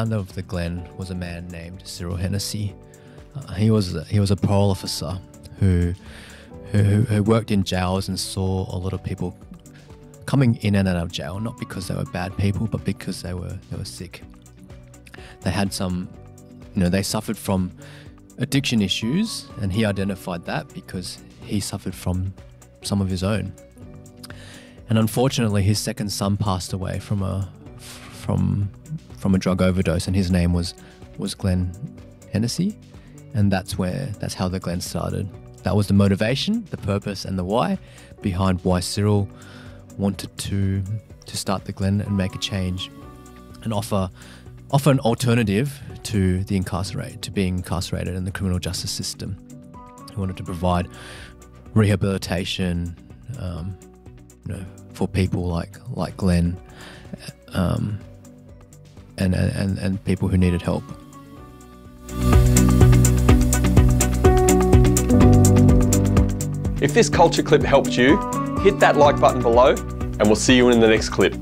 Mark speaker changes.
Speaker 1: founder of the Glen was a man named Cyril Hennessy. Uh, he was a, he was a parole officer who, who who worked in jails and saw a lot of people coming in and out of jail not because they were bad people but because they were they were sick. They had some, you know, they suffered from addiction issues, and he identified that because he suffered from some of his own. And unfortunately, his second son passed away from a from from a drug overdose, and his name was was Glen Hennessy, and that's where that's how the Glen started. That was the motivation, the purpose, and the why behind why Cyril wanted to to start the Glen and make a change, and offer offer an alternative to the incarcerate to being incarcerated in the criminal justice system. He wanted to provide rehabilitation, um, you know, for people like like Glen, um, and, and, and people who needed help.
Speaker 2: If this culture clip helped you, hit that like button below and we'll see you in the next clip.